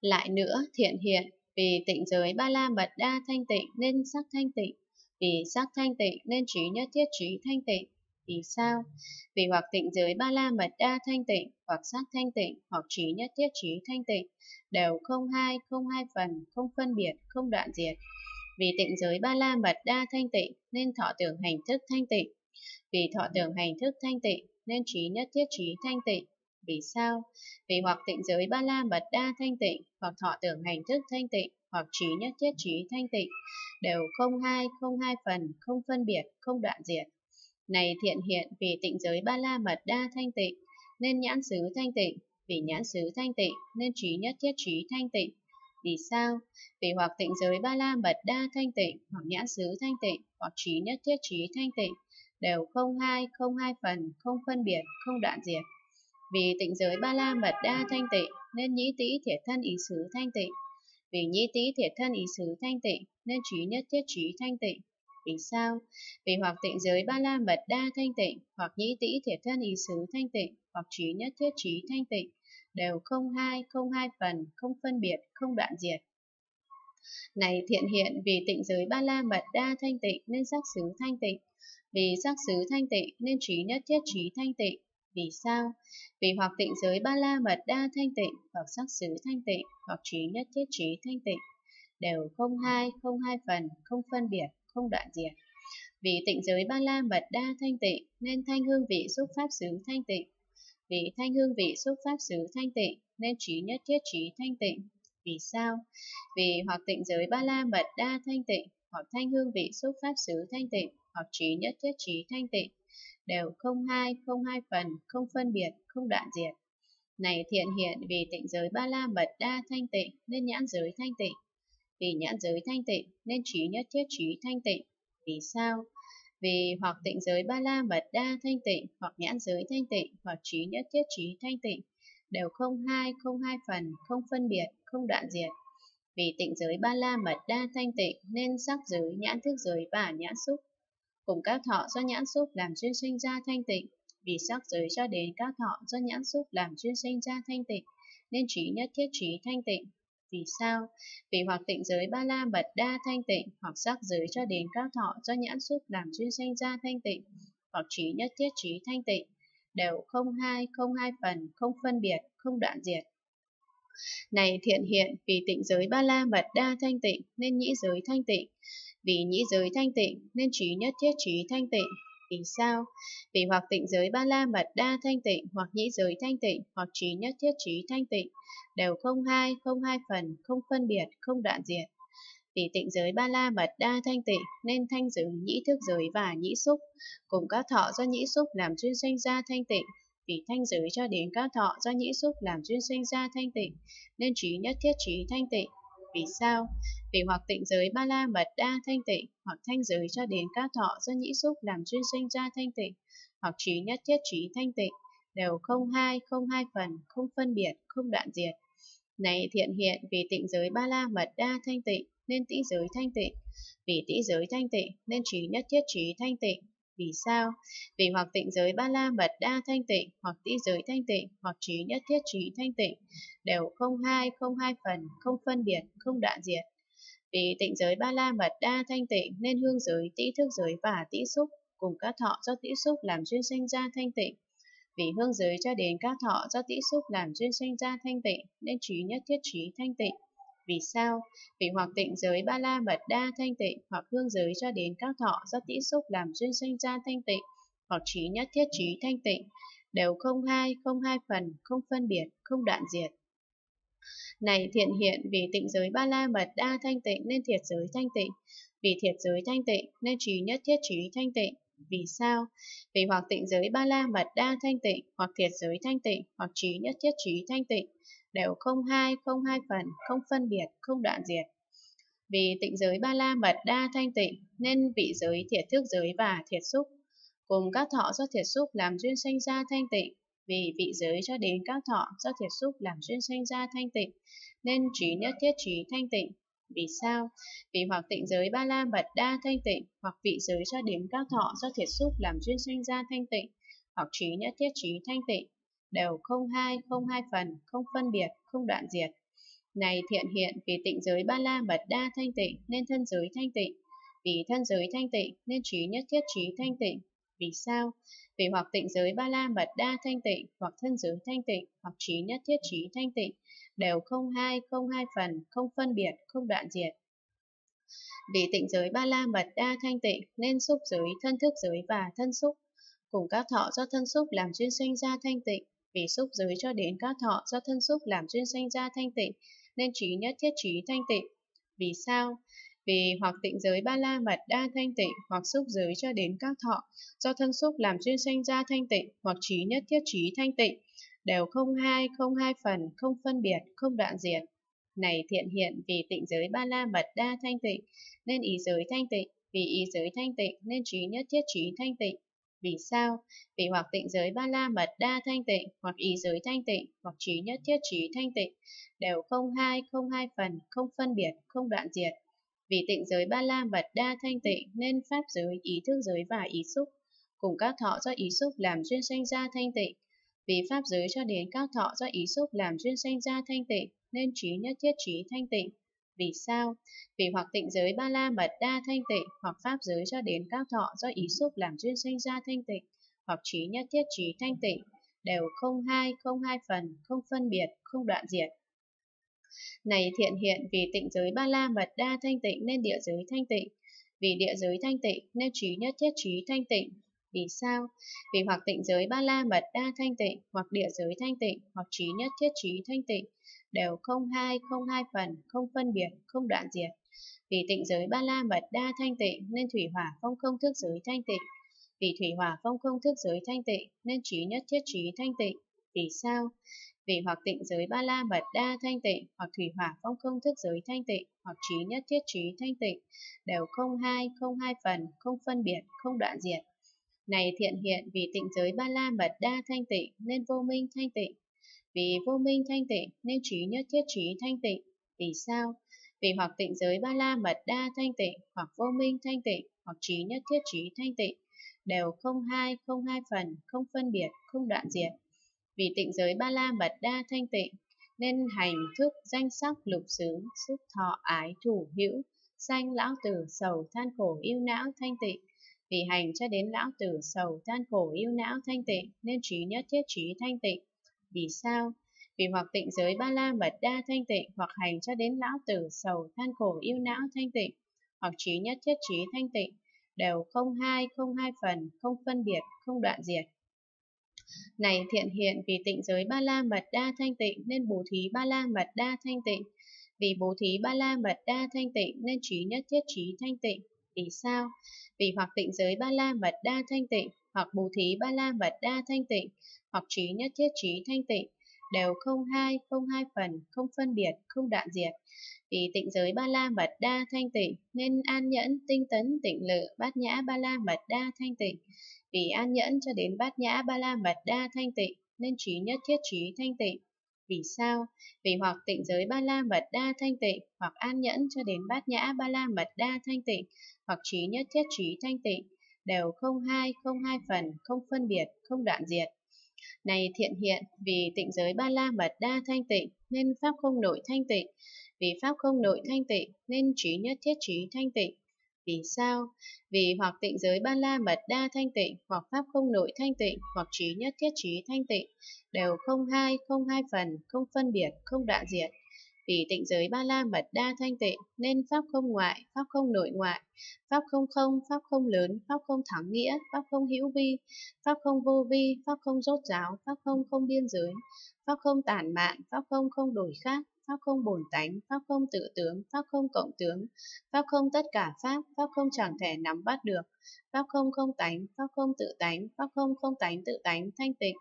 Lại nữa, thiện hiện, vì tịnh giới ba la mật đa thanh tịnh nên sắc thanh tịnh, vì sắc thanh tịnh nên trí nhất thiết trí thanh tịnh. Vì sao? Vì hoặc tịnh giới ba la mật đa thanh tịnh, hoặc sắc thanh tịnh, hoặc trí nhất thiết trí thanh tịnh, đều không hai, không hai phần, không phân biệt, không đoạn diệt. Vì tịnh giới ba la mật đa thanh tịnh nên thọ tưởng hành thức thanh tịnh. Vì thọ tưởng hành thức thanh tịnh nên trí nhất thiết trí thanh tịnh. Vì sao? Vì hoặc tịnh giới ba la mật đa thanh tịnh, hoặc thọ tưởng hành thức thanh tịnh, hoặc trí nhất thiết trí thanh tịnh, đều không hai, không hai phần, không phân biệt, không đoạn diệt. Này thiện hiện vì tịnh giới ba la mật đa thanh tịnh, nên nhãn xứ thanh tịnh, vì nhãn xứ thanh tịnh, nên trí nhất thiết trí thanh tịnh. Vì sao? Vì hoặc tịnh giới ba la mật đa thanh tịnh, hoặc nhãn xứ thanh tịnh, hoặc trí nhất thiết trí thanh tịnh, đều không hai, không hai phần, không phân biệt, không đoạn diệt. Vì tịnh giới ba la mật đa thanh tịnh, nên nhĩ tĩ thiệt thân ý xứ thanh tịnh. Vì nhĩ tĩ thiệt thân ý xứ thanh tịnh, nên trí nhất thiết trí thanh tịnh. Vì sao? Vì hoặc tịnh giới ba la mật đa thanh tịnh, hoặc nhĩ tĩ thiệt thân ý xứ thanh tịnh, hoặc trí nhất thiết trí thanh tịnh, đều không hai, không hai phần, không phân biệt, không đoạn diệt. Này thiện hiện vì tịnh giới ba la mật đa thanh tịnh nên sắc xứ thanh tịnh, vì sắc xứ thanh tịnh nên trí nhất thiết trí thanh tịnh. Vì sao? Vì hoặc tịnh giới ba la mật đa thanh tịnh, hoặc sắc xứ thanh tịnh, hoặc trí nhất thiết trí thanh tịnh, đều không hai, không hai phần, không phân biệt, không đoạn diệt. Vì tịnh giới ba la mật đa thanh tịnh nên thanh hương vị xúc pháp xứ thanh tịnh. Vì thanh hương vị xúc pháp xứ thanh tịnh nên trí nhất thiết trí thanh tịnh. Vì sao? Vì hoặc tịnh giới ba la mật đa thanh tịnh, hoặc thanh hương vị xúc pháp xứ thanh tịnh, hoặc trí nhất thiết trí thanh tịnh, đều không hai, không hai phần, không phân biệt, không đoạn diệt. Này thiện hiện vì tịnh giới ba la mật đa thanh tịnh nên nhãn giới thanh tịnh. Vì nhãn giới thanh tịnh nên trí nhất thiết trí thanh tịnh. Vì sao? Vì hoặc tịnh giới ba la mật đa thanh tịnh, hoặc nhãn giới thanh tịnh, hoặc trí nhất thiết trí thanh tịnh, đều không hai, không hai phần, không phân biệt, không đoạn diệt. Vì tịnh giới ba la mật đa thanh tịnh nên sắc giới, nhãn thức giới và nhãn xúc cùng các thọ do nhãn xúc làm duyên sinh ra thanh tịnh, vì sắc giới cho đến các thọ do nhãn xúc làm duyên sinh ra thanh tịnh, nên trí nhất thiết trí thanh tịnh. Vì sao? Vì hoặc tịnh giới ba la mật đa thanh tịnh, hoặc sắc giới cho đến các thọ do nhãn xúc làm duyên sinh ra thanh tịnh, hoặc trí nhất thiết trí thanh tịnh, đều không hai, không hai phần, không phân biệt, không đoạn diệt. Này thiện hiện, vì tịnh giới ba la mật đa thanh tịnh, nên nhĩ giới thanh tịnh, vì nhĩ giới thanh tịnh nên trí nhất thiết trí thanh tịnh. Vì sao? Vì hoặc tịnh giới ba la mật đa thanh tịnh, hoặc nhĩ giới thanh tịnh, hoặc trí nhất thiết trí thanh tịnh, đều không hai, không hai phần, không phân biệt, không đoạn diệt. Vì tịnh giới ba la mật đa thanh tịnh nên thanh giới nhĩ thức giới và nhĩ xúc, cùng các thọ do nhĩ xúc làm duyên sinh ra thanh tịnh. Vì thanh giới cho đến các thọ do nhĩ xúc làm duyên sinh ra thanh tịnh, nên trí nhất thiết trí thanh tịnh. Vì sao? Vì hoặc tịnh giới ba la mật đa thanh tịnh, hoặc thanh giới cho đến các thọ do nhĩ xúc làm duyên sinh ra thanh tịnh, hoặc trí nhất thiết trí thanh tịnh, đều không hai, không hai phần, không phân biệt, không đoạn diệt. Này thiện hiện vì tịnh giới ba la mật đa thanh tịnh, nên tĩ giới thanh tịnh. Vì tĩ giới thanh tịnh, nên trí nhất thiết trí thanh tịnh. Vì sao? Vì hoặc tịnh giới ba la mật đa thanh tịnh, hoặc tỷ giới thanh tịnh, hoặc trí nhất thiết trí thanh tịnh, đều không hai, không hai phần, không phân biệt, không đoạn diệt. Vì tịnh giới ba la mật đa thanh tịnh nên hương giới, tỷ thức giới và tỷ xúc cùng các thọ do tỷ xúc làm duyên sinh ra thanh tịnh. Vì hương giới cho đến các thọ do tỷ xúc làm duyên sinh ra thanh tịnh nên trí nhất thiết trí thanh tịnh. Vì sao? Vì hoặc tịnh giới ba la mật đa thanh tịnh hoặc hương giới cho đến các thọ do tĩ xúc làm duyên sinh ra thanh tịnh hoặc trí nhất thiết trí thanh tịnh đều không hai, không hai phần, không phân biệt, không đoạn diệt. Này thiện hiện vì tịnh giới ba la mật đa thanh tịnh nên thiệt giới thanh tịnh, vì thiệt giới thanh tịnh nên trí nhất thiết trí thanh tịnh. Vì sao? Vì hoặc tịnh giới ba la mật đa thanh tịnh, hoặc thiệt giới thanh tịnh, hoặc trí nhất thiết trí thanh tịnh, đều không hai, không hai phần, không phân biệt, không đoạn diệt. Vì tịnh giới ba la mật đa thanh tịnh, nên vị giới thiệt thức giới và thiệt xúc, cùng các thọ do thiệt xúc làm duyên sanh ra thanh tịnh, vì vị giới cho đến các thọ do thiệt xúc làm duyên sanh ra thanh tịnh, nên trí nhất thiết trí thanh tịnh. Vì sao? Vì hoặc tịnh giới ba la mật đa thanh tịnh, hoặc vị giới cho đến các thọ do thiệt xúc làm duyên sanh ra thanh tịnh, hoặc trí nhất thiết trí thanh tịnh, đều không hai, không hai phần, không phân biệt, không đoạn diệt. Này thiện hiện, vì tịnh giới ba la mật đa thanh tịnh nên thân giới thanh tịnh. Vì thân giới thanh tịnh nên trí nhất thiết trí thanh tịnh. Vì sao? Vì hoặc tịnh giới ba la mật đa thanh tịnh, hoặc thân giới thanh tịnh, hoặc trí nhất thiết trí thanh tịnh, đều không hai, không hai phần, không phân biệt, không đoạn diệt. Vì tịnh giới ba la mật đa thanh tịnh nên xúc giới, thân thức giới và thân xúc, cùng các thọ do thân xúc làm duyên sinh ra thanh tịnh. Vì xúc giới cho đến các thọ do thân xúc làm duyên sanh ra thanh tịnh, nên trí nhất thiết trí thanh tịnh. Vì sao? Vì hoặc tịnh giới ba la mật đa thanh tịnh, hoặc xúc giới cho đến các thọ, do thân xúc làm duyên sanh ra thanh tịnh, hoặc trí nhất thiết trí thanh tịnh, đều không hai, không hai phần, không phân biệt, không đoạn diệt. Này thiện hiện vì tịnh giới ba la mật đa thanh tịnh, nên ý giới thanh tịnh, vì ý giới thanh tịnh nên trí nhất thiết trí thanh tịnh. Vì sao? Vì hoặc tịnh giới ba la mật đa thanh tịnh, hoặc ý giới thanh tịnh, hoặc trí nhất thiết trí thanh tịnh, đều không hai, không hai phần, không phân biệt, không đoạn diệt. Vì tịnh giới ba la mật đa thanh tịnh nên pháp giới, ý thức giới và ý xúc, cùng các thọ do ý xúc làm duyên sanh ra thanh tịnh. Vì pháp giới cho đến các thọ do ý xúc làm duyên sanh ra thanh tịnh nên trí nhất thiết trí thanh tịnh. Vì sao? Vì hoặc tịnh giới ba la mật đa thanh tịnh, hoặc pháp giới cho đến các thọ do ý xúc làm duyên sanh ra thanh tịnh, hoặc trí nhất thiết trí thanh tịnh, đều không hai, không hai phần, không phân biệt, không đoạn diệt. Này thiện hiện vì tịnh giới ba la mật đa thanh tịnh nên địa giới thanh tịnh, vì địa giới thanh tịnh nên trí nhất thiết trí thanh tịnh. Vì sao? Vì hoặc tịnh giới ba la mật đa thanh tịnh, hoặc địa giới thanh tịnh, hoặc trí nhất thiết trí thanh tịnh, đều không hai, không hai phần, không phân biệt, không đoạn diệt. Vì tịnh giới ba la mật đa thanh tịnh nên thủy hỏa phong không thức giới thanh tịnh. Vì thủy hỏa phong không thức giới thanh tịnh nên trí nhất thiết trí thanh tịnh. Vì sao? Vì hoặc tịnh giới ba la mật đa thanh tịnh, hoặc thủy hỏa phong không thức giới thanh tịnh, hoặc trí nhất thiết trí thanh tịnh, đều không hai, không hai phần, không phân biệt, không đoạn diệt. Này thiện hiện vì tịnh giới ba la mật đa thanh tịnh nên vô minh thanh tịnh. Vì vô minh thanh tịnh nên trí nhất thiết trí thanh tịnh. Vì sao? Vì hoặc tịnh giới ba la mật đa thanh tịnh, hoặc vô minh thanh tịnh, hoặc trí nhất thiết trí thanh tịnh, đều không hai, không hai phần, không phân biệt, không đoạn diệt. Vì tịnh giới ba la mật đa thanh tịnh, nên hành thức danh sắc lục xứ, xúc thọ ái thủ hữu, sanh lão tử sầu than khổ yêu não thanh tịnh. Vì hành cho đến lão tử sầu than khổ yêu não thanh tịnh, nên trí nhất thiết trí thanh tịnh. Vì sao? Vì hoặc tịnh giới ba la mật đa thanh tịnh, hoặc hành cho đến lão tử sầu than khổ yêu não thanh tịnh, hoặc trí nhất thiết trí thanh tịnh, đều không hai, không hai phần, không phân biệt, không đoạn diệt. Này thiện hiện vì tịnh giới ba la mật đa thanh tịnh nên bố thí ba la mật đa thanh tịnh. Vì bố thí ba la mật đa thanh tịnh nên trí nhất thiết trí thanh tịnh. Vì sao? Vì hoặc tịnh giới ba la mật đa thanh tịnh, hoặc bố thí ba la mật đa thanh tịnh, hoặc trí nhất thiết trí thanh tịnh, đều không hai, không hai phần, không phân biệt, không đoạn diệt. Vì tịnh giới ba la mật đa thanh tịnh, nên an nhẫn, tinh tấn, tịnh lự, bát nhã ba la mật đa thanh tịnh. Vì an nhẫn cho đến bát nhã ba la mật đa thanh tịnh, nên trí nhất thiết trí thanh tịnh. Vì sao? Vì hoặc tịnh giới ba la mật đa thanh tịnh, hoặc an nhẫn cho đến bát nhã ba la mật đa thanh tịnh, hoặc trí nhất thiết trí thanh tịnh, đều không hai, không hai phần, không phân biệt, không đoạn diệt. Này thiện hiện, vì tịnh giới ba la mật đa thanh tịnh, nên pháp không nội thanh tịnh. Vì pháp không nội thanh tịnh, nên trí nhất thiết trí thanh tịnh. Vì sao? Vì hoặc tịnh giới ba la mật đa thanh tịnh, hoặc pháp không nội thanh tịnh, hoặc trí nhất thiết trí thanh tịnh, đều không hai, không hai phần, không phân biệt, không đoạn diệt. Vì tịnh giới ba la mật đa thanh tịnh, nên pháp không ngoại, pháp không nội ngoại, pháp không không, pháp không lớn, pháp không thắng nghĩa, pháp không hữu vi, pháp không vô vi, pháp không rốt ráo pháp không không biên giới, pháp không tản mạn, pháp không không đổi khác, pháp không bổn tánh, pháp không tự tướng, pháp không cộng tướng, pháp không tất cả pháp, pháp không chẳng thể nắm bắt được, pháp không không tánh, pháp không tự tánh, pháp không không tánh tự tánh thanh tịnh,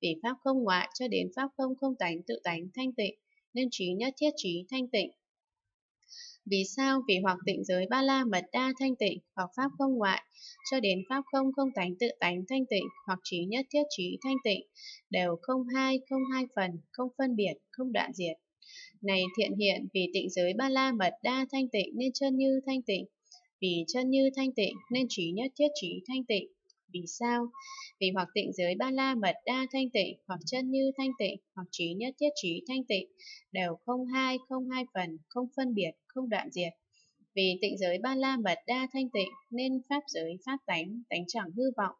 vì pháp không ngoại cho đến pháp không không tánh tự tánh thanh tịnh, nên trí nhất thiết trí thanh tịnh. Vì sao? Vì hoặc tịnh giới ba la mật đa thanh tịnh, hoặc pháp không ngoại, cho đến pháp không không tánh tự tánh thanh tịnh, hoặc trí nhất thiết trí thanh tịnh, đều không hai, không hai phần, không phân biệt, không đoạn diệt. Này thiện hiện, vì tịnh giới ba la mật đa thanh tịnh nên chân như thanh tịnh, vì chân như thanh tịnh nên trí nhất thiết trí thanh tịnh. Vì sao? Vì hoặc tịnh giới ba la mật đa thanh tịnh, hoặc chân như thanh tịnh, hoặc trí nhất thiết trí thanh tịnh, đều không hai, không hai phần, không phân biệt, không đoạn diệt. Vì tịnh giới ba la mật đa thanh tịnh, nên pháp giới pháp tánh, tánh chẳng hư vọng,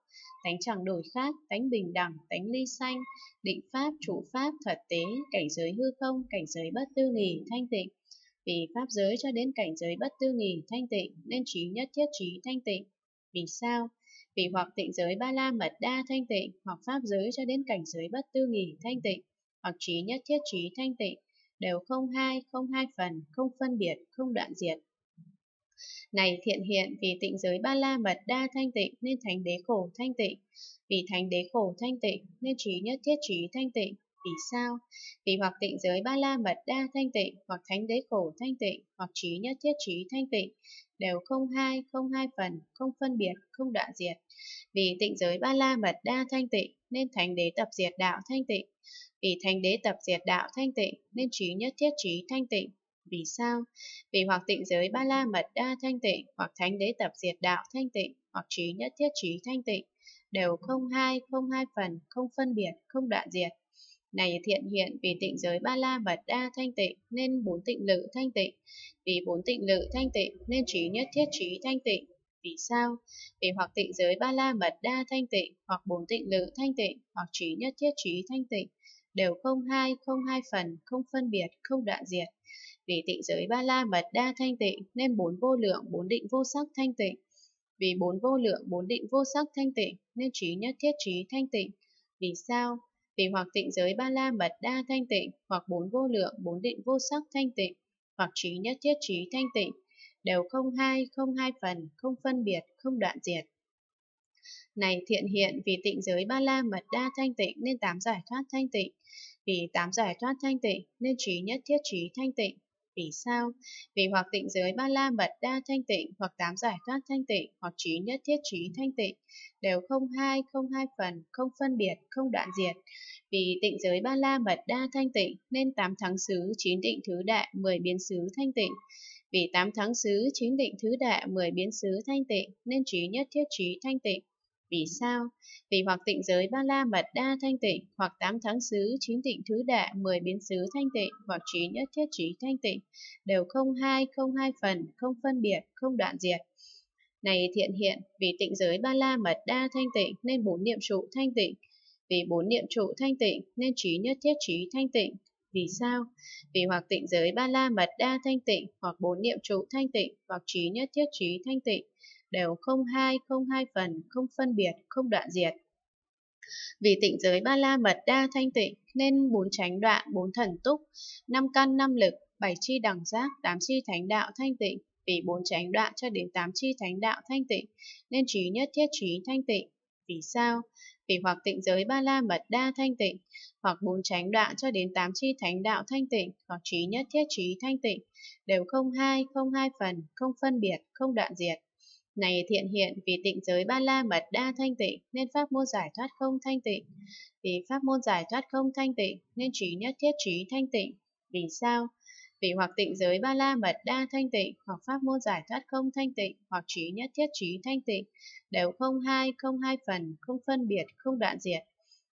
tánh chẳng đổi khác, tánh bình đẳng, tánh ly sanh, định pháp, chủ pháp, thật tế, cảnh giới hư không, cảnh giới bất tư nghỉ, thanh tịnh. Vì pháp giới cho đến cảnh giới bất tư nghỉ, thanh tịnh, nên trí nhất thiết trí thanh tịnh. Vì sao? Vì hoặc tịnh giới ba la mật đa thanh tịnh, hoặc pháp giới cho đến cảnh giới bất tư nghỉ thanh tịnh, hoặc trí nhất thiết trí thanh tịnh, đều không hai, không hai phần, không phân biệt, không đoạn diệt. Này thiện hiện vì tịnh giới ba la mật đa thanh tịnh nên thánh đế khổ thanh tịnh. Vì thánh đế khổ thanh tịnh nên trí nhất thiết trí thanh tịnh. Vì sao? Vì hoặc tịnh giới ba la mật đa thanh tịnh, hoặc thánh đế khổ thanh tịnh, hoặc trí nhất thiết trí thanh tịnh, đều không hai, không hai phần, không phân biệt, không đoạn diệt. Vì tịnh giới ba la mật đa thanh tịnh, nên thánh đế tập diệt đạo thanh tịnh. Vì thánh đế tập diệt đạo thanh tịnh, nên trí nhất thiết trí thanh tịnh. Vì sao? Vì hoặc tịnh giới ba la mật đa thanh tịnh, hoặc thánh đế tập diệt đạo thanh tịnh, hoặc trí nhất thiết trí thanh tịnh, đều không hai, không hai phần, không phân biệt, không đoạn diệt. Này thiện hiện vì tịnh giới ba la mật đa thanh tịnh nên bốn tịnh lự thanh tịnh, vì bốn tịnh lự thanh tịnh nên trí nhất thiết trí thanh tịnh. Vì sao? Vì hoặc tịnh giới ba la mật đa thanh tịnh, hoặc bốn tịnh lự thanh tịnh, hoặc trí nhất thiết trí thanh tịnh, đều không hai, không hai phần, không phân biệt, không đoạn diệt. Vì tịnh giới ba la mật đa thanh tịnh nên bốn vô lượng, bốn định vô sắc thanh tịnh. Vì bốn vô lượng, bốn định vô sắc thanh tịnh nên trí nhất thiết trí thanh tịnh. Vì sao? Vì hoặc tịnh giới ba la mật đa thanh tịnh, hoặc bốn vô lượng, bốn định vô sắc thanh tịnh, hoặc trí nhất thiết trí thanh tịnh, đều không hai, không hai phần, không phân biệt, không đoạn diệt. Này thiện hiện vì tịnh giới ba la mật đa thanh tịnh nên tám giải thoát thanh tịnh, vì tám giải thoát thanh tịnh nên trí nhất thiết trí thanh tịnh. Vì sao? Vì hoặc tịnh giới ba la mật đa thanh tịnh, hoặc tám giải thoát thanh tịnh, hoặc trí nhất thiết trí thanh tịnh, đều không hai, không hai phần, không phân biệt, không đoạn diệt. Vì tịnh giới ba la mật đa thanh tịnh, nên tám thắng xứ, chín định thứ đại, mười biến xứ thanh tịnh. Vì tám thắng xứ, chín định thứ đại, mười biến xứ thanh tịnh, nên trí nhất thiết trí thanh tịnh. Vì sao? Vì hoặc tịnh giới ba la mật đa thanh tịnh, hoặc tám tháng xứ, chín tịnh thứ đại, mười biến xứ thanh tịnh, hoặc trí nhất thiết trí thanh tịnh, đều không hai, không hai phần, không phân biệt, không đoạn diệt. Này thiện hiện, vì tịnh giới ba la mật đa thanh tịnh nên bốn niệm trụ thanh tịnh, vì bốn niệm trụ thanh tịnh nên trí nhất thiết trí thanh tịnh. Vì sao? Vì hoặc tịnh giới ba la mật đa thanh tịnh, hoặc bốn niệm trụ thanh tịnh, hoặc trí nhất thiết trí thanh tịnh, đều không hai, không hai phần, không phân biệt, không đoạn diệt. Vì tịnh giới ba la mật đa thanh tịnh, nên bốn tránh đoạn, bốn thần túc, năm căn năm lực, bảy chi đẳng giác, tám chi thánh đạo thanh tịnh. Vì bốn tránh đoạn cho đến tám chi thánh đạo thanh tịnh, nên trí nhất thiết trí thanh tịnh. Vì sao? Vì hoặc tịnh giới ba la mật đa thanh tịnh, hoặc bốn tránh đoạn cho đến tám chi thánh đạo thanh tịnh, hoặc trí nhất thiết trí thanh tịnh, đều không hai, không hai phần, không phân biệt, không đoạn diệt. Này thiện hiện vì tịnh giới ba la mật đa thanh tịnh nên pháp môn giải thoát không thanh tịnh. Vì pháp môn giải thoát không thanh tịnh nên trí nhất thiết trí thanh tịnh. Vì sao? Vì hoặc tịnh giới ba la mật đa thanh tịnh, hoặc pháp môn giải thoát không thanh tịnh, hoặc trí nhất thiết trí thanh tịnh, đều không hai, không hai phần, không phân biệt, không đoạn diệt.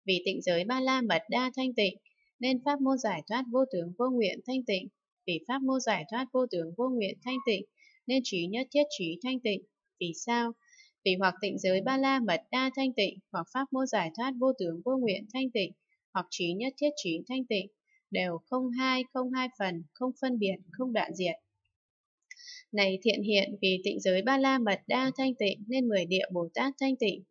Vì tịnh giới ba la mật đa thanh tịnh, nên pháp môn giải thoát vô tướng vô nguyện thanh tịnh. Vì pháp môn giải thoát vô tướng vô nguyện thanh tịnh, nên trí nhất thiết trí thanh tịnh. Vì sao? Vì hoặc tịnh giới ba la mật đa thanh tịnh, hoặc pháp môn giải thoát vô tướng vô nguyện thanh tịnh, hoặc trí nhất thiết trí thanh tịnh, đều không hai, không hai phần, không phân biệt, không đoạn diệt. Này thiện hiện vì tịnh giới ba la mật đa thanh tịnh nên mười địa Bồ Tát thanh tịnh.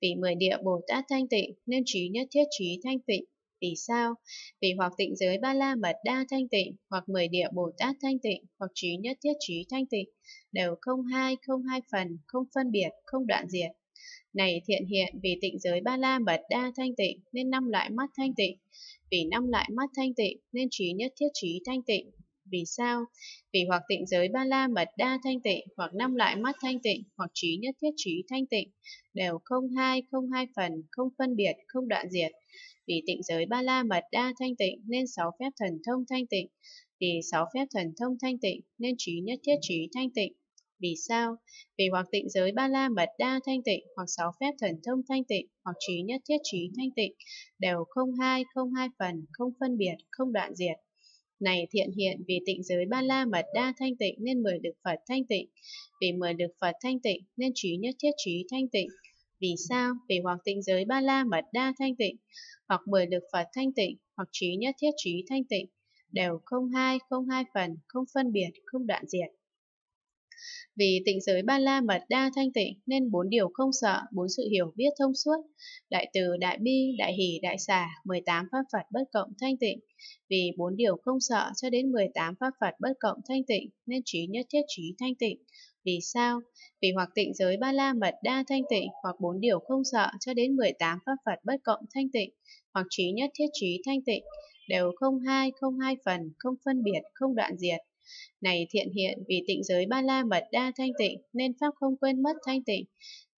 Vì mười địa Bồ Tát thanh tịnh nên trí nhất thiết trí thanh tịnh. Vì sao? Vì hoặc tịnh giới ba la mật đa thanh tịnh, hoặc mười địa Bồ Tát thanh tịnh, hoặc trí nhất thiết trí thanh tịnh, đều không hai, không hai phần, không phân biệt, không đoạn diệt. Này thiện hiện vì tịnh giới ba la mật đa thanh tịnh nên năm loại mắt thanh tịnh. Vì năm loại mắt thanh tịnh nên trí nhất thiết trí thanh tịnh. Vì sao? Vì hoặc tịnh giới ba la mật đa thanh tịnh, hoặc năm loại mắt thanh tịnh, hoặc trí nhất thiết trí thanh tịnh, đều không hai, không hai phần, không phân biệt, không đoạn diệt. Vì tịnh giới ba la mật đa thanh tịnh nên sáu phép thần thông thanh tịnh. Vì sáu phép thần thông thanh tịnh nên trí nhất thiết trí thanh tịnh. Vì sao? Vì hoặc tịnh giới ba la mật đa thanh tịnh, hoặc sáu phép thần thông thanh tịnh, hoặc trí nhất thiết trí thanh tịnh, đều không hai, không hai phần, không phân biệt, không đoạn diệt. Này thiện hiện vì tịnh giới ba la mật đa thanh tịnh nên mười được Phật thanh tịnh, vì mười được Phật thanh tịnh nên trí nhất thiết trí thanh tịnh. Vì sao? Vì hoặc tịnh giới ba la mật đa thanh tịnh, hoặc mười được Phật thanh tịnh, hoặc trí nhất thiết trí thanh tịnh, đều không hai, không hai phần, không phân biệt, không đoạn diệt. Vì tịnh giới ba la mật đa thanh tịnh nên bốn điều không sợ, bốn sự hiểu biết thông suốt, đại từ, đại bi, đại hỷ, đại xả, 18 pháp Phật bất cộng thanh tịnh. Vì bốn điều không sợ cho đến 18 pháp Phật bất cộng thanh tịnh nên trí nhất thiết trí thanh tịnh. Vì sao? Vì hoặc tịnh giới ba la mật đa thanh tịnh, hoặc bốn điều không sợ cho đến 18 pháp Phật bất cộng thanh tịnh, hoặc trí nhất thiết trí thanh tịnh, đều không hai, không hai phần, không phân biệt, không đoạn diệt. Này thiện hiện vì tịnh giới ba la mật đa thanh tịnh nên pháp không quên mất thanh tịnh.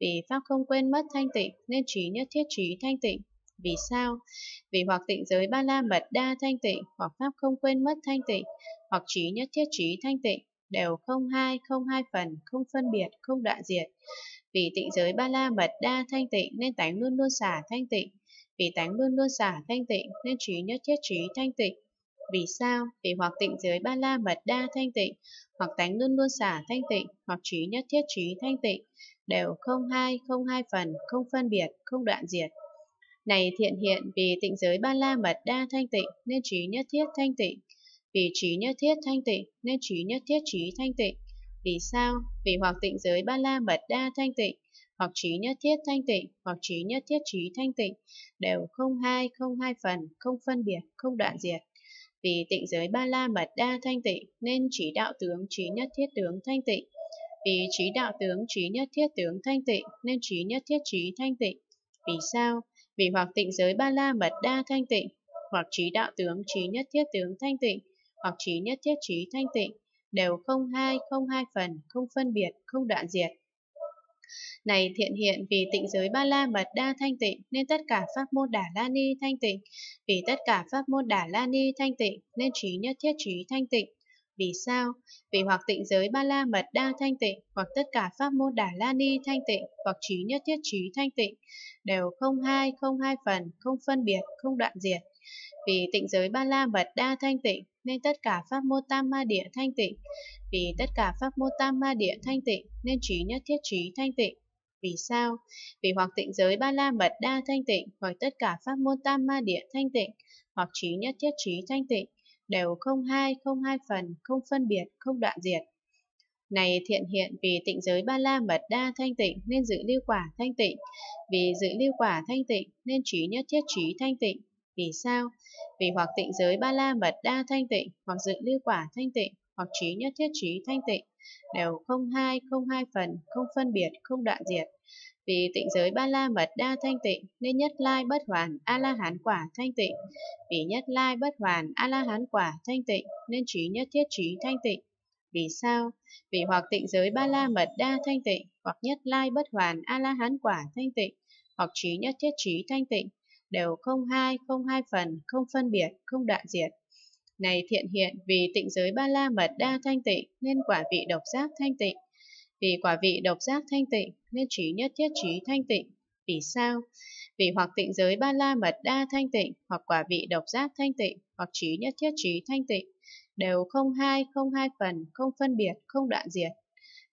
Vì pháp không quên mất thanh tịnh nên trí nhất thiết trí thanh tịnh. Vì sao? Vì hoặc tịnh giới ba la mật đa thanh tịnh, hoặc pháp không quên mất thanh tịnh, hoặc trí nhất thiết trí thanh tịnh, đều không hai, không hai phần, không phân biệt, không đoạn diệt. Vì tịnh giới ba la mật đa thanh tịnh nên tánh luôn luôn xả thanh tịnh. Vì tánh luôn luôn xả thanh tịnh nên trí nhất thiết trí thanh tịnh. Vì sao? Vì hoặc tịnh giới ba la mật đa thanh tịnh, hoặc tánh luôn luôn xả thanh tịnh, hoặc trí nhất thiết trí thanh tịnh, đều không hai, không hai phần, không phân biệt, không đoạn diệt. Này thiện hiện vì tịnh giới ba la mật đa thanh tịnh nên trí nhất thiết thanh tịnh. Vì trí nhất thiết thanh tịnh nên trí nhất thiết trí thanh tịnh. Vì sao? Vì hoặc tịnh giới ba la mật đa thanh tịnh, hoặc trí nhất thiết thanh tịnh, hoặc trí nhất thiết trí thanh tịnh, đều không hai, không hai phần, không phân biệt, không đoạn diệt. Vì tịnh giới ba la mật đa thanh tịnh nên trí đạo tướng trí nhất thiết tướng thanh tịnh. Vì trí đạo tướng trí nhất thiết tướng thanh tịnh nên trí nhất thiết trí thanh tịnh. Vì sao? Vì hoặc tịnh giới ba la mật đa thanh tịnh, hoặc trí đạo tướng trí nhất thiết tướng thanh tịnh, hoặc trí nhất thiết trí thanh tịnh, đều không hai, không hai phần, không phân biệt, không đoạn diệt. Này thiện hiện vì tịnh giới ba la mật đa thanh tịnh nên tất cả pháp môn đà la ni thanh tịnh. Vì tất cả pháp môn đà la ni thanh tịnh nên trí nhất thiết trí thanh tịnh. Vì sao? Vì hoặc tịnh giới ba la mật đa thanh tịnh, hoặc tất cả pháp môn đà la ni thanh tịnh, hoặc trí nhất thiết trí thanh tịnh, đều không hai, không hai phần, không phân biệt, không đoạn diệt. Vì tịnh giới ba la mật đa thanh tịnh, nên tất cả pháp mô tam ma địa thanh tịnh. Vì tất cả pháp mô tam ma địa thanh tịnh, nên trí nhất thiết trí thanh tịnh. Vì sao? Vì hoặc tịnh giới ba la mật đa thanh tịnh, hoặc tất cả pháp môn tam ma địa thanh tịnh, hoặc trí nhất thiết trí thanh tịnh, đều không hai, không hai phần, không phân biệt, không đoạn diệt. Này thiện hiện vì tịnh giới ba la mật đa thanh tịnh nên giữ lưu quả thanh tịnh, vì giữ lưu quả thanh tịnh nên trí nhất thiết trí thanh tịnh. Vì sao? Vì hoặc tịnh giới ba la mật đa thanh tịnh, hoặc dự lưu quả thanh tịnh, hoặc trí nhất thiết trí thanh tịnh, đều không hai, không hai phần, không phân biệt, không đoạn diệt. Vì tịnh giới ba la mật đa thanh tịnh nên nhất lai bất hoàn a la hán quả thanh tịnh. Vì nhất lai bất hoàn a la hán quả thanh tịnh nên trí nhất thiết trí thanh tịnh. Vì sao? Vì hoặc tịnh giới ba la mật đa thanh tịnh, hoặc nhất lai bất hoàn a la hán quả thanh tịnh, hoặc trí nhất thiết trí thanh tịnh, đều không hai, không hai phần, không phân biệt, không đoạn diệt. Này thiện hiện vì tịnh giới ba la mật đa thanh tịnh nên quả vị độc giác thanh tịnh. Vì quả vị độc giác thanh tịnh nên trí nhất thiết trí thanh tịnh. Vì sao? Vì hoặc tịnh giới ba la mật đa thanh tịnh, hoặc quả vị độc giác thanh tịnh, hoặc trí nhất thiết trí thanh tịnh, đều không hai, không hai phần, không phân biệt, không đoạn diệt.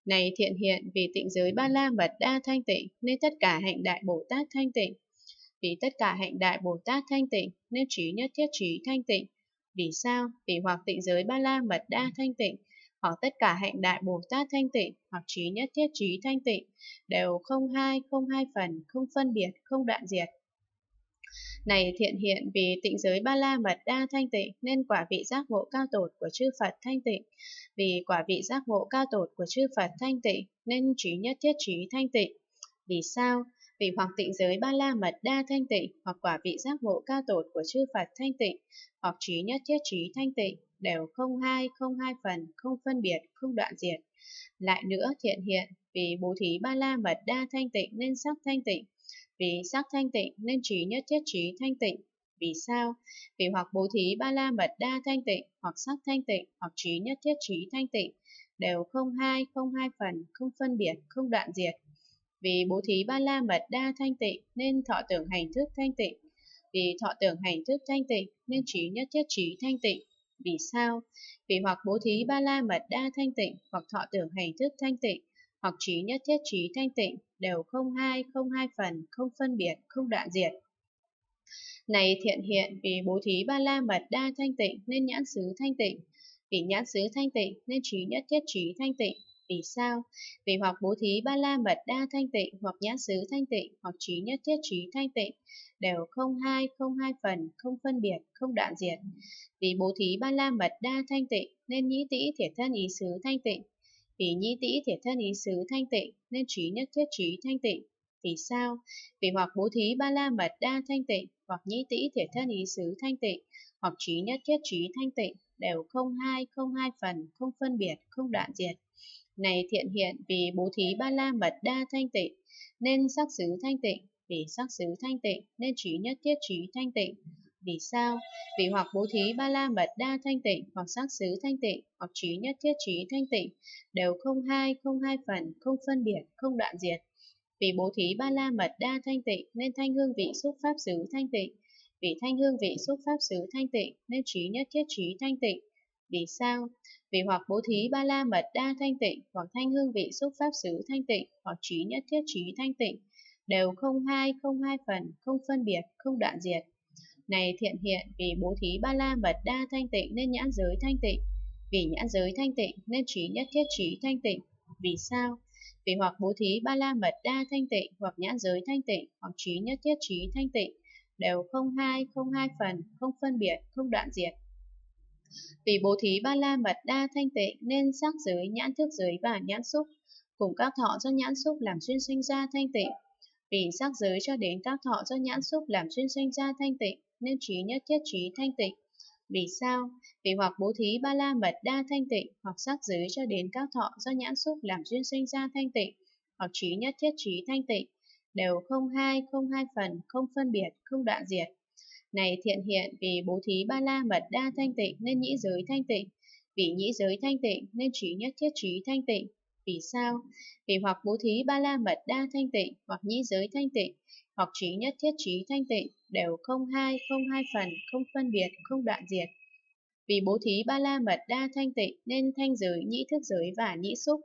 Này thiện hiện vì tịnh giới ba la mật đa thanh tịnh nên tất cả hạnh đại Bồ Tát thanh tịnh. Vì tất cả hạnh đại Bồ Tát thanh tịnh nên trí nhất thiết trí thanh tịnh. Vì sao? Vì hoặc tịnh giới ba la mật đa thanh tịnh, hoặc tất cả hạnh đại Bồ Tát thanh tịnh, hoặc trí nhất thiết trí thanh tịnh, đều không hai, không hai phần, không phân biệt, không đoạn diệt. Này thiện hiện vì tịnh giới ba la mật đa thanh tịnh nên quả vị giác ngộ cao tột của chư Phật thanh tịnh. Vì quả vị giác ngộ cao tột của chư Phật thanh tịnh nên trí nhất thiết trí thanh tịnh. Vì sao? Vì hoặc tịnh giới ba la mật đa thanh tịnh, hoặc quả vị giác ngộ cao tột của chư Phật thanh tịnh, hoặc trí nhất thiết trí thanh tịnh, đều không hai, không hai phần, không phân biệt, không đoạn diệt. Lại nữa thiện hiện, vì bố thí ba la mật đa thanh tịnh nên sắc thanh tịnh, vì sắc thanh tịnh nên trí nhất thiết trí thanh tịnh. Vì sao? Vì hoặc bố thí ba la mật đa thanh tịnh, hoặc sắc thanh tịnh, hoặc trí nhất thiết trí thanh tịnh, đều không hai, không hai phần, không phân biệt, không đoạn diệt. Vì bố thí ba la mật đa thanh tịnh nên thọ tưởng hành thức thanh tịnh. Vì thọ tưởng hành thức thanh tịnh nên trí nhất thiết trí thanh tịnh. Vì sao? Vì hoặc bố thí ba la mật đa thanh tịnh, hoặc thọ tưởng hành thức thanh tịnh, hoặc trí nhất thiết trí thanh tịnh, đều không hai, không hai phần, không phân biệt, không đoạn diệt. Này thiện hiện vì bố thí ba la mật đa thanh tịnh nên nhãn xứ thanh tịnh, vì nhãn xứ thanh tịnh nên trí nhất thiết trí thanh tịnh. Vì sao? Vì hoặc bố thí ba la mật đa thanh tịnh, hoặc nhãn xứ thanh tịnh, hoặc trí nhất thiết trí thanh tịnh, đều không hai, không hai phần, không phân biệt, không đoạn diệt. Vì bố thí ba la mật đa thanh tịnh nên nhĩ tĩ thiệt thân ý xứ thanh tịnh. Vì nhĩ tĩ thiệt thân ý xứ thanh tịnh nên trí nhất thiết trí thanh tịnh. Vì sao? Vì hoặc bố thí ba la mật đa thanh tịnh, hoặc nhĩ tĩ thiệt thân ý xứ thanh tịnh, hoặc trí nhất thiết trí thanh tịnh, đều không hai, không hai phần, không phân biệt, không đoạn diệt. Này thiện hiện vì bố thí ba la mật đa thanh tịnh, nên sắc xứ thanh tịnh, vì sắc xứ thanh tịnh, nên trí nhất thiết trí thanh tịnh. Vì sao? Vì hoặc bố thí ba la mật đa thanh tịnh, hoặc sắc xứ thanh tịnh, hoặc trí nhất thiết trí thanh tịnh, đều không hai, không hai phần, không phân biệt, không đoạn diệt. Vì bố thí ba la mật đa thanh tịnh, nên thanh hương vị xúc pháp xứ thanh tịnh. Vì thanh hương vị xúc pháp xứ thanh tịnh, nên trí nhất thiết trí thanh tịnh. Vì sao? Vì hoặc bố thí ba la mật đa thanh tịnh, hoặc thanh hương vị xúc pháp xứ thanh tịnh, hoặc trí nhất thiết trí thanh tịnh, đều không hai, không hai phần, không phân biệt, không đoạn diệt. Này thiện hiện vì bố thí ba la mật đa thanh tịnh nên nhãn giới thanh tịnh, vì nhãn giới thanh tịnh nên trí nhất thiết trí thanh tịnh. Vì sao? Vì hoặc bố thí ba la mật đa thanh tịnh, hoặc nhãn giới thanh tịnh, hoặc trí nhất thiết trí thanh tịnh, đều không hai, không hai phần, không phân biệt, không đoạn diệt. Vì bố thí ba la mật đa thanh tịnh nên sắc giới, nhãn thức giới và nhãn xúc, cùng các thọ do nhãn xúc làm duyên sinh ra thanh tịnh. Vì sắc giới cho đến các thọ do nhãn xúc làm duyên sinh ra thanh tịnh, nên trí nhất thiết trí thanh tịnh. Vì sao? Vì hoặc bố thí ba la mật đa thanh tịnh, hoặc sắc giới cho đến các thọ do nhãn xúc làm duyên sinh ra thanh tịnh, hoặc trí nhất thiết trí thanh tịnh, đều không hai, không hai phần, không phân biệt, không đoạn diệt. Này thiện hiện vì bố thí ba la mật đa thanh tịnh nên nhĩ giới thanh tịnh, vì nhĩ giới thanh tịnh nên trí nhất thiết trí thanh tịnh. Vì sao? Vì hoặc bố thí ba la mật đa thanh tịnh, hoặc nhĩ giới thanh tịnh, hoặc trí nhất thiết trí thanh tịnh, đều không hai, không hai phần, không phân biệt, không đoạn diệt. Vì bố thí ba la mật đa thanh tịnh nên thanh giới, nhĩ thức giới và nhĩ xúc,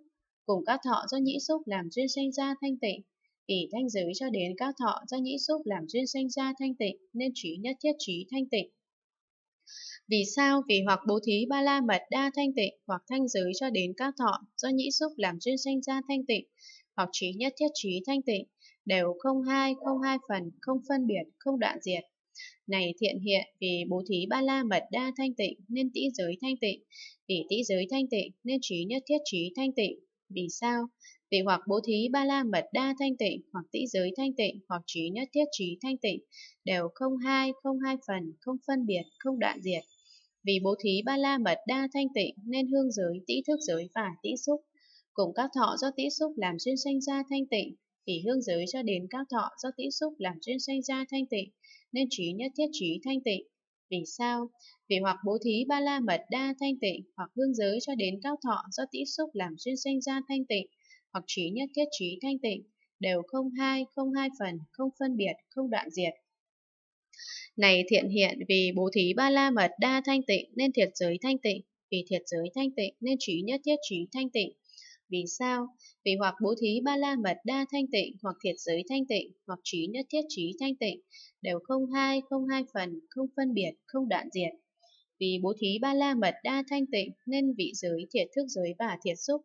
cùng các thọ do nhĩ xúc làm duyên sanh ra thanh tịnh, ỷ thanh giới cho đến các thọ do nhĩ xúc làm duyên sinh ra thanh tịnh nên trí nhất thiết trí thanh tịnh. Vì sao? Vì hoặc bố thí ba la mật đa thanh tịnh, hoặc thanh giới cho đến các thọ do nhĩ xúc làm duyên sinh ra thanh tịnh, hoặc trí nhất thiết trí thanh tịnh, đều không hai, không hai phần, không phân biệt, không đoạn diệt. Này thiện hiện vì bố thí ba la mật đa thanh tịnh nên tĩ giới thanh tịnh, vì tĩ giới thanh tịnh nên trí nhất thiết trí thanh tịnh. Vì sao? Vì hoặc bố thí ba la mật đa thanh tịnh, hoặc tĩ giới thanh tịnh, hoặc trí nhất thiết trí thanh tịnh, đều không hai, không hai phần, không phân biệt, không đoạn diệt. Vì bố thí ba la mật đa thanh tịnh nên hương giới, tĩ thức giới và tĩ xúc, cùng các thọ do tĩ xúc làm duyên sanh ra thanh tịnh, thì hương giới cho đến các thọ do tĩ xúc làm duyên sanh ra thanh tịnh, nên trí nhất thiết trí thanh tịnh. Vì sao? Vì hoặc bố thí ba la mật đa thanh tịnh, hoặc hương giới cho đến các thọ do tĩ xúc làm duyên sanh ra thanh tịnh, hoặc trí nhất thiết trí thanh tịnh, đều không hai, không hai phần, không phân biệt, không đoạn diệt. Này thiện hiện vì bố thí ba la mật đa thanh tịnh nên thiệt giới thanh tịnh, vì thiệt giới thanh tịnh nên trí nhất thiết trí thanh tịnh. Vì sao? Vì hoặc bố thí ba la mật đa thanh tịnh, hoặc thiệt giới thanh tịnh, hoặc trí nhất thiết trí thanh tịnh, đều không hai, không hai phần, không phân biệt, không đoạn diệt. Vì bố thí ba la mật đa thanh tịnh nên vị giới, thiệt thức giới và thiệt xúc,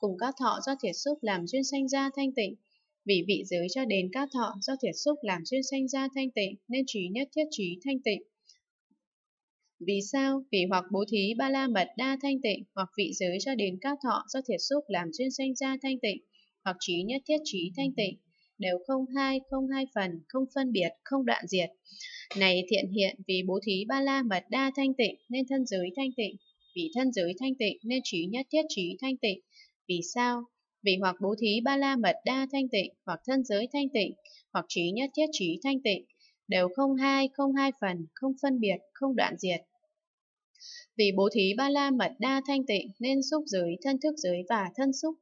cùng các thọ do thiệt xúc làm duyên sanh ra thanh tịnh, vì vị giới cho đến các thọ do thiệt xúc làm duyên sanh ra thanh tịnh nên trí nhất thiết trí thanh tịnh. Vì sao? Vì hoặc bố thí ba la mật đa thanh tịnh, hoặc vị giới cho đến các thọ do thiệt xúc làm duyên sanh ra thanh tịnh, hoặc trí nhất thiết trí thanh tịnh, đều không hai, không hai phần, không phân biệt, không đoạn diệt. Này thiện hiện vì bố thí ba la mật đa thanh tịnh nên thân giới thanh tịnh, vì thân giới thanh tịnh nên trí nhất thiết trí thanh tịnh. Vì sao? Vì hoặc bố thí ba la mật đa thanh tịnh, hoặc thân giới thanh tịnh, hoặc trí nhất thiết trí thanh tịnh, đều không hai, không hai phần, không phân biệt, không đoạn diệt. Vì bố thí ba la mật đa thanh tịnh nên xúc giới, thân thức giới và thân xúc,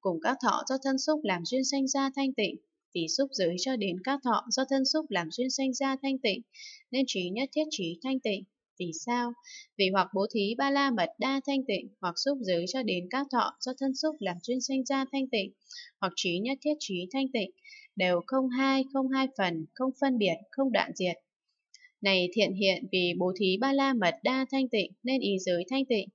cùng các thọ do thân xúc làm duyên sanh ra thanh tịnh, vì xúc giới cho đến các thọ do thân xúc làm duyên sanh ra thanh tịnh, nên trí nhất thiết trí thanh tịnh. Vì sao? Vì hoặc bố thí ba la mật đa thanh tịnh, hoặc xúc giới cho đến các thọ do thân xúc làm duyên sanh ra thanh tịnh, hoặc trí nhất thiết trí thanh tịnh, đều không hai, không hai phần, không phân biệt, không đoạn diệt. Này thiện hiện vì bố thí ba la mật đa thanh tịnh nên ý giới thanh tịnh,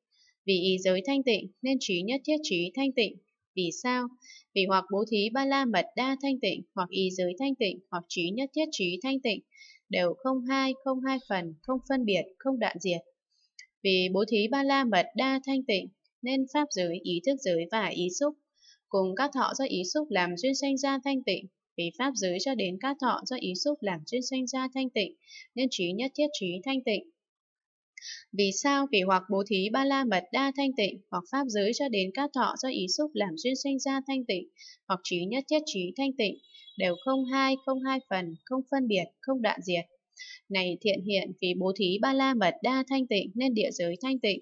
vì ý giới thanh tịnh nên trí nhất thiết trí thanh tịnh. Vì sao? Vì hoặc bố thí ba la mật đa thanh tịnh, hoặc ý giới thanh tịnh, hoặc trí nhất thiết trí thanh tịnh, đều không hai, không hai phần, không phân biệt, không đoạn diệt. Vì bố thí ba la mật đa thanh tịnh, nên pháp giới, ý thức giới và ý xúc, cùng các thọ do ý xúc làm duyên sanh ra thanh tịnh, vì pháp giới cho đến các thọ do ý xúc làm duyên sanh ra thanh tịnh, nên trí nhất thiết trí thanh tịnh. Vì sao? Vì hoặc bố thí ba la mật đa thanh tịnh, hoặc pháp giới cho đến các thọ do ý xúc làm duyên sanh ra thanh tịnh, hoặc trí nhất thiết trí thanh tịnh, đều không hai, không hai phần, không phân biệt, không đoạn diệt. Này thiện hiện vì bố thí ba la mật đa thanh tịnh nên địa giới thanh tịnh,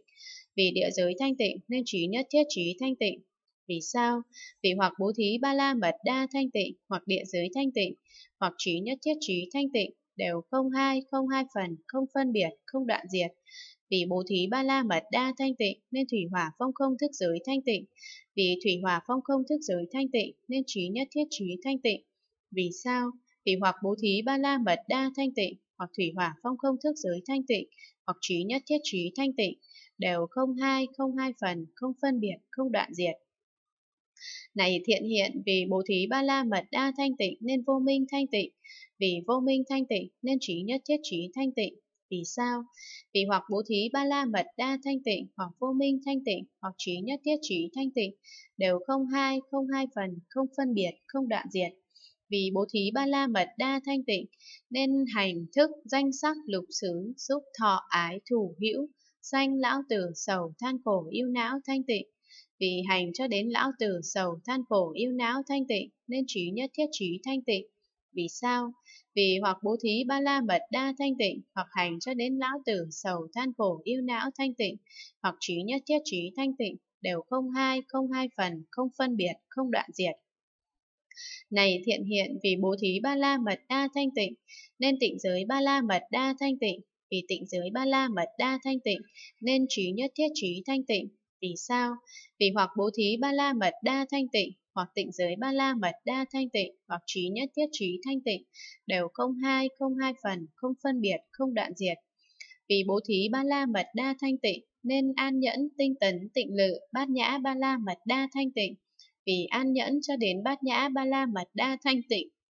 vì địa giới thanh tịnh nên trí nhất thiết trí thanh tịnh. Vì sao? Vì hoặc bố thí ba la mật đa thanh tịnh, hoặc địa giới thanh tịnh, hoặc trí nhất thiết trí thanh tịnh, đều không hai, không hai phần, không phân biệt, không đoạn diệt. Vì bố thí ba la mật đa thanh tịnh nên thủy hỏa phong không thức giới thanh tịnh. Vì thủy hỏa phong không thức giới thanh tịnh nên trí nhất thiết trí thanh tịnh. Vì sao? Vì hoặc bố thí ba la mật đa thanh tịnh, hoặc thủy hỏa phong không thức giới thanh tịnh, hoặc trí nhất thiết trí thanh tịnh, đều không hai, không hai phần, không phân biệt, không đoạn diệt. Này thiện hiện vì bố thí ba la mật đa thanh tịnh nên vô minh thanh tịnh, vì vô minh thanh tịnh nên trí nhất thiết trí thanh tịnh. Vì sao? Vì hoặc bố thí ba la mật đa thanh tịnh, hoặc vô minh thanh tịnh, hoặc trí nhất thiết trí thanh tịnh, đều không hai, không hai phần, không phân biệt, không đoạn diệt. Vì bố thí ba la mật đa thanh tịnh, nên hành thức danh sắc lục xứ, xúc thọ ái thủ hữu, sanh lão tử sầu than khổ yêu não thanh tịnh. Vì hành cho đến lão tử sầu than khổ yêu não thanh tịnh, nên trí nhất thiết trí thanh tịnh. Vì sao? Vì hoặc bố thí ba la mật đa thanh tịnh, hoặc hành cho đến lão tử sầu than khổ yêu não thanh tịnh, hoặc trí nhất thiết trí thanh tịnh, đều không hai, không hai phần, không phân biệt, không đoạn diệt. Này thiện hiện vì bố thí ba la mật đa thanh tịnh, nên tịnh giới ba la mật đa thanh tịnh, vì tịnh giới ba la mật đa thanh tịnh, nên trí nhất thiết trí thanh tịnh. Vì sao? Vì hoặc bố thí ba la mật đa thanh tịnh, hoặc tịnh giới ba la mật đa thanh tịnh, hoặc trí nhất thiết trí thanh tịnh, đều không hai, không hai phần, không phân biệt, không đoạn diệt. Vì bố thí ba la mật đa thanh tịnh, nên an nhẫn, tinh tấn, tịnh lự, bát nhã ba la mật đa thanh tịnh. Vì an nhẫn cho đến bát nhã ba la mật đa thanh tịnh,